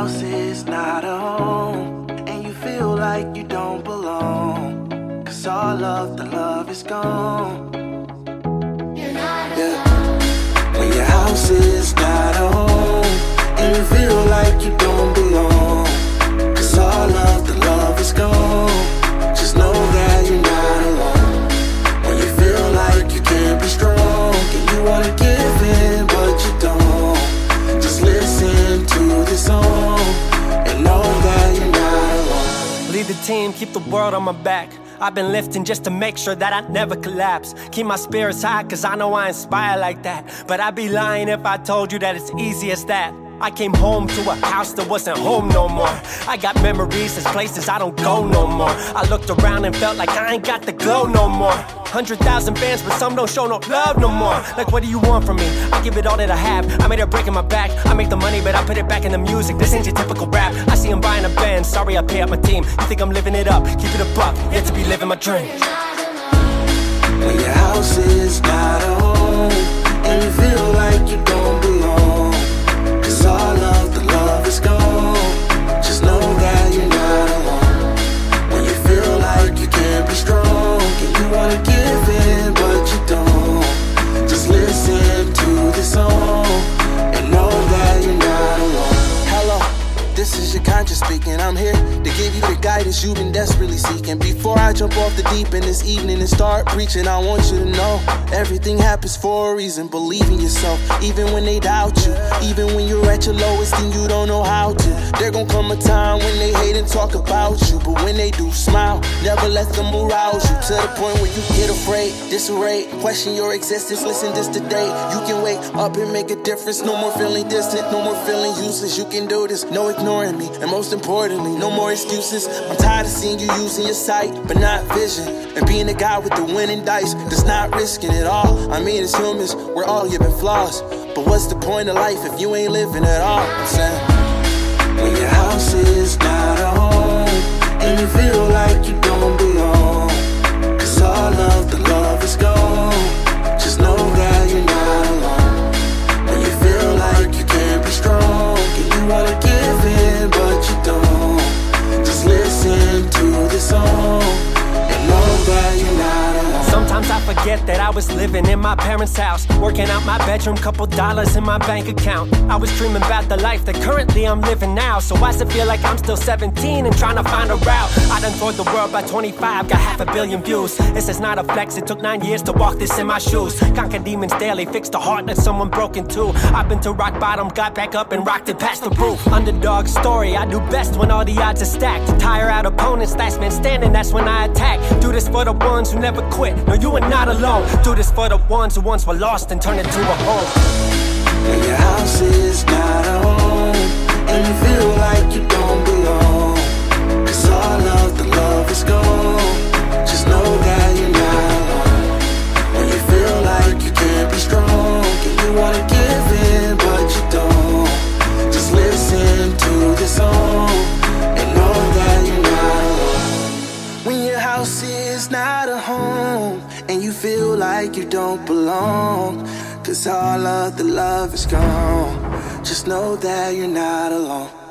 house is not a home, and you feel like you don't belong. Cause all of the love is gone. Yeah. When your house is not the team, keep the world on my back. I've been lifting just to make sure that I never collapse. Keep my spirits high, cause I know I inspire like that. But I'd be lying if I told you that it's easy as that. I came home to a house that wasn't home no more. I got memories, there's places I don't go no more. I looked around and felt like I ain't got the glow no more. Hundred thousand fans, but some don't show no love no more. Like, what do you want from me? I give it all that I have. I made a break in my back. I make the money, but I put it back in the music. This ain't your typical rap. I see him buying a band. Sorry, I pay up my team. You think I'm living it up? Keep it a buck. Yet to be living my dream. When this is your conscience speaking. I'm here to give you the guidance you've been desperately seeking. Before I jump off the deep end this evening and start preaching, I want you to know everything happens for a reason. Believe in yourself, even when they doubt you. Even when you're at your lowest and you don't know how to. There gon' come a time when they hate and talk about you. But when they do, smile. Never let them arouse you to the point where you get afraid, disarray, question your existence. Listen this today. You can wake up and make a difference. No more feeling distant, no more feeling useless. You can do this, no ignoring me. And most importantly, no more excuses. I'm tired of seeing you using your sight, but not vision. And being the guy with the winning dice that's not risking it all. I mean, as humans, we're all given flaws. But what's the point of life if you ain't living at all? I'm saying, forget that I was living in my parents' house, working out my bedroom, couple dollars in my bank account. I was dreaming about the life that currently I'm living now. So why does it feel like I'm still 17 and trying to find a route? I done toured the world by 25, got half a billion views. This is not a flex, it took nine years to walk this in my shoes. Conquer demons daily, fixed the heart that someone broke into. I've been to rock bottom, got back up and rocked it past the roof. Underdog story, I do best when all the odds are stacked. Tire out opponents, last man standing, that's when I attack. Do this for the ones who never quit. No, you are not alone. Do this for the ones who once were lost and turned into a home. When your house is not a home And you feel like you don't belong. Cause all of the love is gone. Just know that you're not alone. When you feel like you can't be strong. And you wanna give in but you don't. Just listen to this song And know that you're not alone. When your house is not a home And you feel like you don't belong. Cause all of the love is gone. Just know that you're not alone